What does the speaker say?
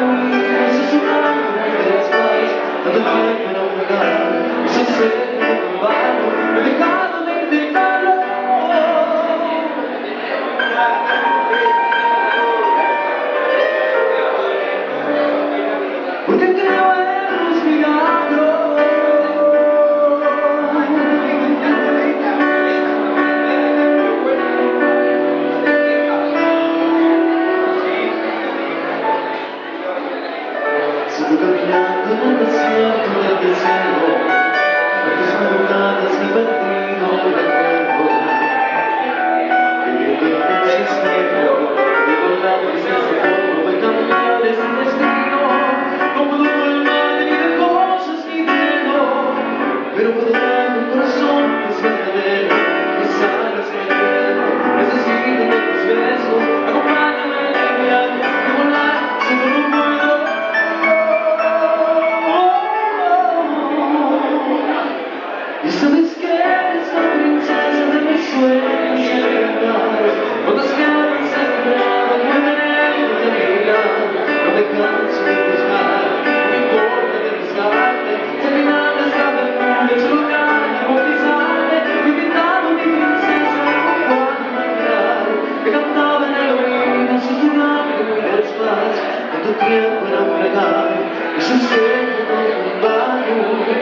This is a love, this place, and the heart will overcome. This is it. Thank you. the the tiempo era un regalo. Y su sueño un barrio